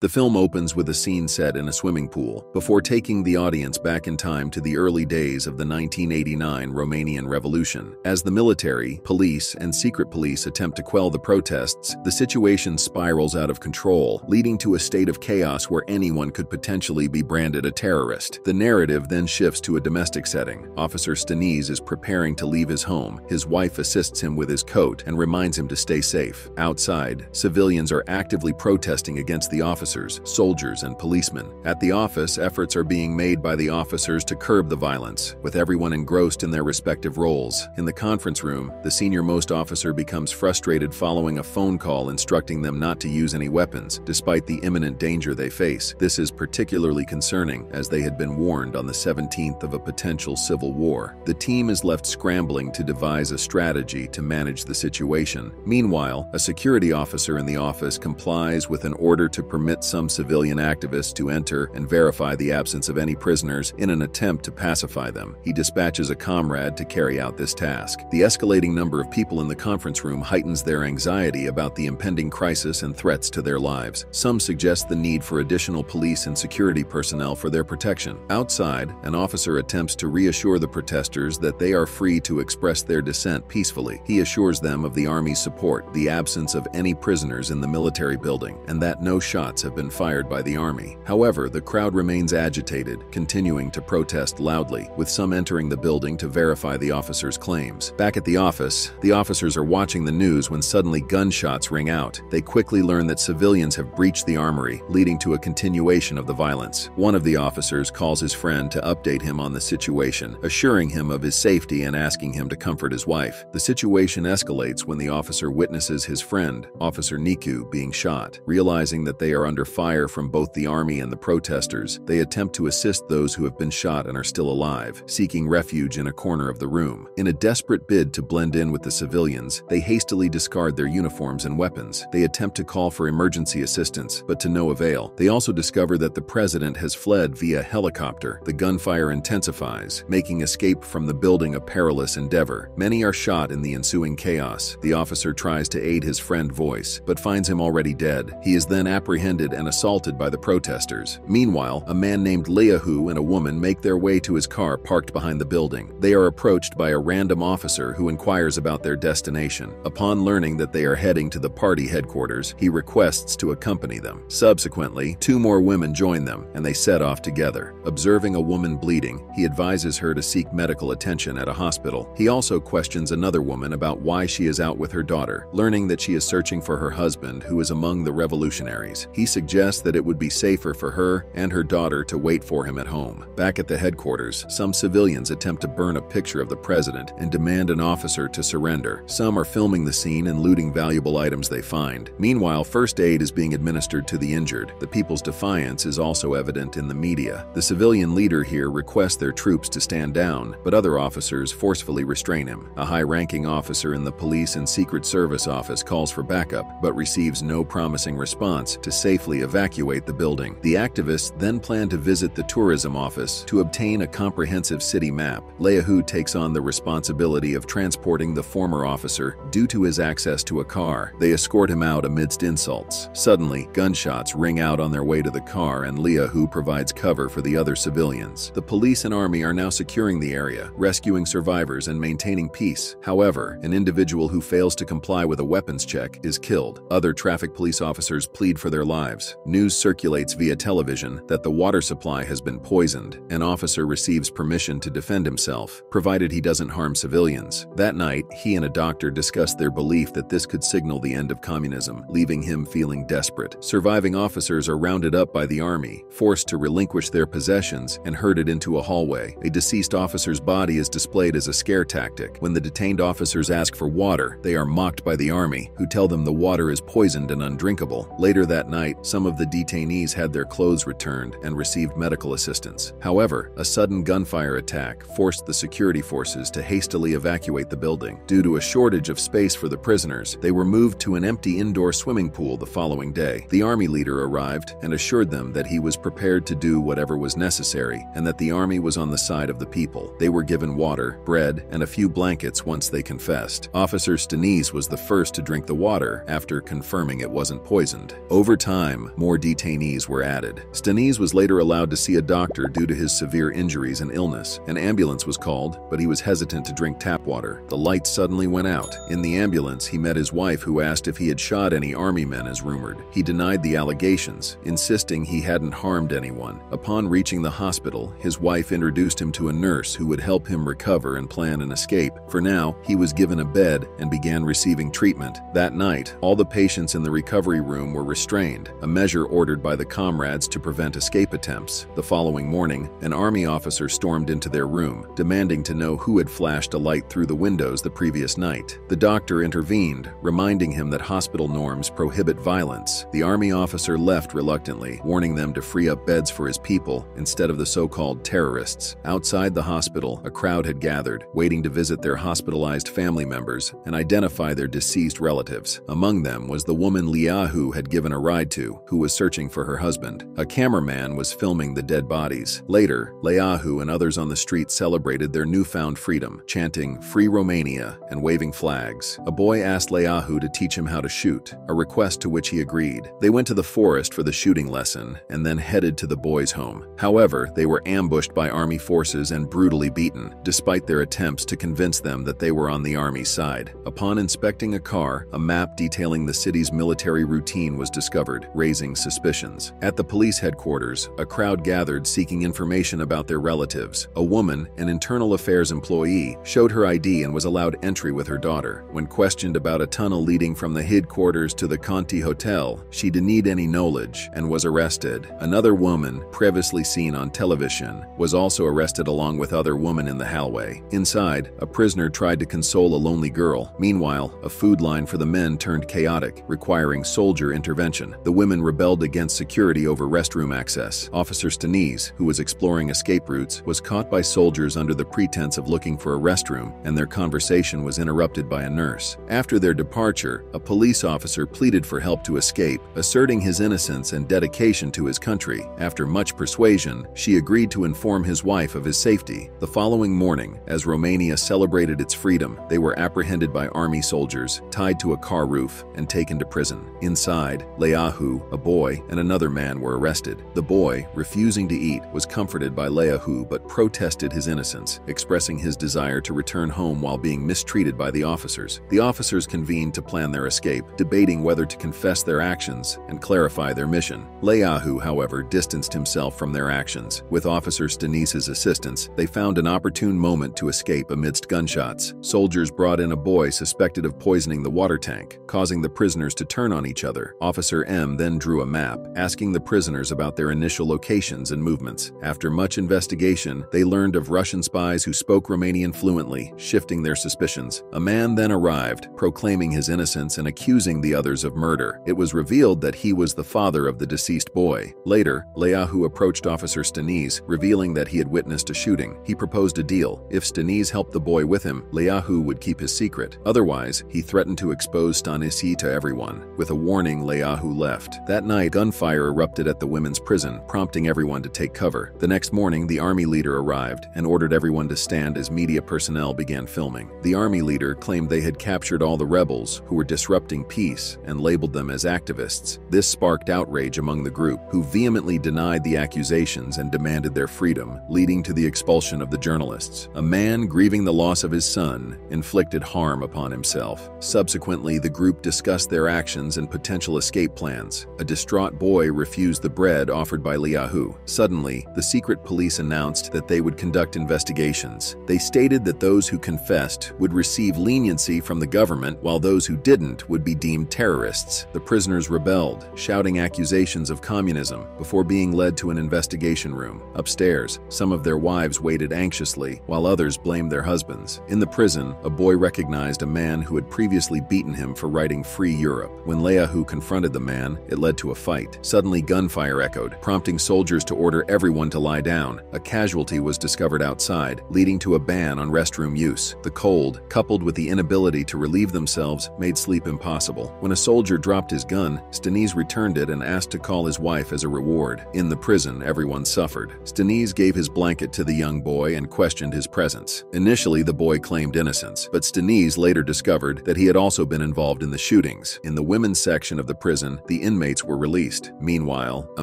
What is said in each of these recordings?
The film opens with a scene set in a swimming pool, before taking the audience back in time to the early days of the 1989 Romanian Revolution. As the military, police, and secret police attempt to quell the protests, the situation spirals out of control, leading to a state of chaos where anyone could potentially be branded a terrorist. The narrative then shifts to a domestic setting. Officer Staniz is preparing to leave his home. His wife assists him with his coat and reminds him to stay safe. Outside, civilians are actively protesting against the officer officers, soldiers, and policemen. At the office, efforts are being made by the officers to curb the violence, with everyone engrossed in their respective roles. In the conference room, the senior-most officer becomes frustrated following a phone call instructing them not to use any weapons, despite the imminent danger they face. This is particularly concerning, as they had been warned on the 17th of a potential civil war. The team is left scrambling to devise a strategy to manage the situation. Meanwhile, a security officer in the office complies with an order to permit some civilian activists to enter and verify the absence of any prisoners in an attempt to pacify them. He dispatches a comrade to carry out this task. The escalating number of people in the conference room heightens their anxiety about the impending crisis and threats to their lives. Some suggest the need for additional police and security personnel for their protection. Outside, an officer attempts to reassure the protesters that they are free to express their dissent peacefully. He assures them of the Army's support, the absence of any prisoners in the military building, and that no shots have have been fired by the army. However, the crowd remains agitated, continuing to protest loudly, with some entering the building to verify the officers' claims. Back at the office, the officers are watching the news when suddenly gunshots ring out. They quickly learn that civilians have breached the armory, leading to a continuation of the violence. One of the officers calls his friend to update him on the situation, assuring him of his safety and asking him to comfort his wife. The situation escalates when the officer witnesses his friend, Officer Nicu, being shot. Realizing that they are under under fire from both the army and the protesters, they attempt to assist those who have been shot and are still alive, seeking refuge in a corner of the room. In a desperate bid to blend in with the civilians, they hastily discard their uniforms and weapons. They attempt to call for emergency assistance, but to no avail. They also discover that the president has fled via helicopter. The gunfire intensifies, making escape from the building a perilous endeavor. Many are shot in the ensuing chaos. The officer tries to aid his friend Voice, but finds him already dead. He is then apprehended and assaulted by the protesters. Meanwhile, a man named Leahu and a woman make their way to his car parked behind the building. They are approached by a random officer who inquires about their destination. Upon learning that they are heading to the party headquarters, he requests to accompany them. Subsequently, two more women join them, and they set off together. Observing a woman bleeding, he advises her to seek medical attention at a hospital. He also questions another woman about why she is out with her daughter, learning that she is searching for her husband, who is among the revolutionaries. He suggests that it would be safer for her and her daughter to wait for him at home. Back at the headquarters, some civilians attempt to burn a picture of the president and demand an officer to surrender. Some are filming the scene and looting valuable items they find. Meanwhile, first aid is being administered to the injured. The people's defiance is also evident in the media. The civilian leader here requests their troops to stand down, but other officers forcefully restrain him. A high-ranking officer in the police and secret service office calls for backup, but receives no promising response to safely safely evacuate the building. The activists then plan to visit the tourism office to obtain a comprehensive city map. Leahu takes on the responsibility of transporting the former officer due to his access to a car. They escort him out amidst insults. Suddenly, gunshots ring out on their way to the car and Leahu provides cover for the other civilians. The police and army are now securing the area, rescuing survivors and maintaining peace. However, an individual who fails to comply with a weapons check is killed. Other traffic police officers plead for their lives lives. News circulates via television that the water supply has been poisoned. An officer receives permission to defend himself, provided he doesn't harm civilians. That night, he and a doctor discuss their belief that this could signal the end of communism, leaving him feeling desperate. Surviving officers are rounded up by the army, forced to relinquish their possessions, and herded into a hallway. A deceased officer's body is displayed as a scare tactic. When the detained officers ask for water, they are mocked by the army, who tell them the water is poisoned and undrinkable. Later that night, some of the detainees had their clothes returned and received medical assistance. However, a sudden gunfire attack forced the security forces to hastily evacuate the building. Due to a shortage of space for the prisoners, they were moved to an empty indoor swimming pool the following day. The army leader arrived and assured them that he was prepared to do whatever was necessary and that the army was on the side of the people. They were given water, bread, and a few blankets once they confessed. Officer Staniz was the first to drink the water after confirming it wasn't poisoned. Over time, time, more detainees were added. Stanise was later allowed to see a doctor due to his severe injuries and illness. An ambulance was called, but he was hesitant to drink tap water. The lights suddenly went out. In the ambulance, he met his wife who asked if he had shot any army men as rumored. He denied the allegations, insisting he hadn't harmed anyone. Upon reaching the hospital, his wife introduced him to a nurse who would help him recover and plan an escape. For now, he was given a bed and began receiving treatment. That night, all the patients in the recovery room were restrained, a measure ordered by the comrades to prevent escape attempts. The following morning, an army officer stormed into their room, demanding to know who had flashed a light through the windows the previous night. The doctor intervened, reminding him that hospital norms prohibit violence. The army officer left reluctantly, warning them to free up beds for his people instead of the so-called terrorists. Outside the hospital, a crowd had gathered, waiting to visit their hospitalized family members and identify their deceased relatives. Among them was the woman Leahu had given a ride to, who was searching for her husband. A cameraman was filming the dead bodies. Later, Leahu and others on the street celebrated their newfound freedom, chanting Free Romania and waving flags. A boy asked Leahu to teach him how to shoot, a request to which he agreed. They went to the forest for the shooting lesson and then headed to the boys' home. However, they were ambushed by army forces and brutally beaten, despite their attempts to convince them that they were on the army's side. Upon inspecting a car, a map detailing the city's military routine was discovered, raising suspicions. At the police headquarters, a crowd gathered seeking information about their relatives. A woman, an internal affairs employee, showed her ID and was allowed entry with her daughter. When questioned about a tunnel leading from the headquarters to the Conti Hotel, she denied any knowledge and was arrested. Another woman, previously seen on television, was also arrested along with other women in the hallway. Inside, a prisoner tried to console a lonely girl. Meanwhile, a food line for the men turned chaotic, requiring soldier intervention. The women rebelled against security over restroom access. Officer Stanise, who was exploring escape routes, was caught by soldiers under the pretense of looking for a restroom, and their conversation was interrupted by a nurse. After their departure, a police officer pleaded for help to escape, asserting his innocence and dedication to his country. After much persuasion, she agreed to inform his wife of his safety. The following morning, as Romania celebrated its freedom, they were apprehended by army soldiers, tied to a car roof, and taken to prison. Inside, Leahu, a boy, and another man were arrested. The boy, refusing to eat, was comforted by Leahu but protested his innocence, expressing his desire to return home while being mistreated by the officers. The officers convened to plan their escape, debating whether to confess their actions and clarify their mission. Leahu, however, distanced himself from their actions. With Officer Stanise's assistance, they found an opportune moment to escape amidst gunshots. Soldiers brought in a boy suspected of poisoning the water tank, causing the prisoners to turn on each other. Officer M then drew a map, asking the prisoners about their initial locations and movements. After much investigation, they learned of Russian spies who spoke Romanian fluently, shifting their suspicions. A man then arrived, proclaiming his innocence and accusing the others of murder. It was revealed that he was the father of the deceased boy. Later, Leahu approached Officer Stanis, revealing that he had witnessed a shooting. He proposed a deal. If Stanis helped the boy with him, Leahu would keep his secret. Otherwise, he threatened to expose Stanisi to everyone. With a warning, Leahu left. That night, gunfire erupted at the women's prison, prompting everyone to take cover. The next morning, the army leader arrived and ordered everyone to stand as media personnel began filming. The army leader claimed they had captured all the rebels who were disrupting peace and labeled them as activists. This sparked outrage among the group, who vehemently denied the accusations and demanded their freedom, leading to the expulsion of the journalists. A man grieving the loss of his son inflicted harm upon himself. Subsequently, the group discussed their actions and potential escape plans. A distraught boy refused the bread offered by Leahu. Suddenly, the secret police announced that they would conduct investigations. They stated that those who confessed would receive leniency from the government, while those who didn't would be deemed terrorists. The prisoners rebelled, shouting accusations of communism before being led to an investigation room. Upstairs, some of their wives waited anxiously, while others blamed their husbands. In the prison, a boy recognized a man who had previously beaten him for writing Free Europe. When Leahu confronted the man, it led to a fight. Suddenly, gunfire echoed, prompting soldiers to order everyone to lie down. A casualty was discovered outside, leading to a ban on restroom use. The cold, coupled with the inability to relieve themselves, made sleep impossible. When a soldier dropped his gun, Stanise returned it and asked to call his wife as a reward. In the prison, everyone suffered. Stanise gave his blanket to the young boy and questioned his presence. Initially, the boy claimed innocence, but Stanise later discovered that he had also been involved in the shootings. In the women's section of the prison, the inmates inmates were released. Meanwhile, a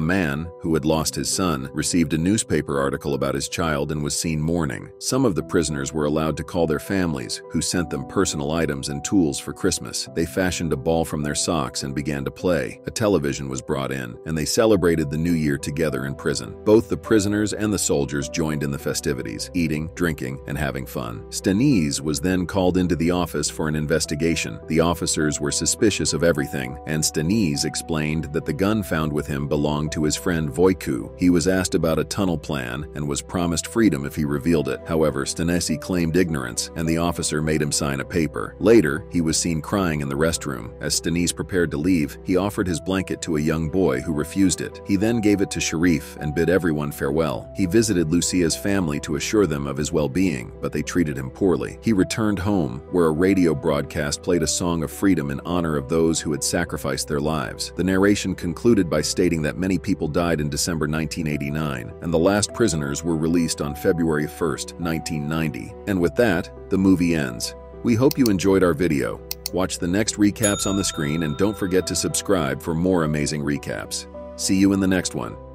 man, who had lost his son, received a newspaper article about his child and was seen mourning. Some of the prisoners were allowed to call their families, who sent them personal items and tools for Christmas. They fashioned a ball from their socks and began to play. A television was brought in, and they celebrated the new year together in prison. Both the prisoners and the soldiers joined in the festivities, eating, drinking, and having fun. Stanise was then called into the office for an investigation. The officers were suspicious of everything, and Stanise explained that the gun found with him belonged to his friend Voiku. He was asked about a tunnel plan and was promised freedom if he revealed it. However, Stanesi claimed ignorance, and the officer made him sign a paper. Later, he was seen crying in the restroom. As Stanise prepared to leave, he offered his blanket to a young boy who refused it. He then gave it to Sharif and bid everyone farewell. He visited Lucia's family to assure them of his well-being, but they treated him poorly. He returned home, where a radio broadcast played a song of freedom in honor of those who had sacrificed their lives. The narration concluded by stating that many people died in December 1989, and the last prisoners were released on February 1, 1990. And with that, the movie ends. We hope you enjoyed our video. Watch the next recaps on the screen and don't forget to subscribe for more amazing recaps. See you in the next one.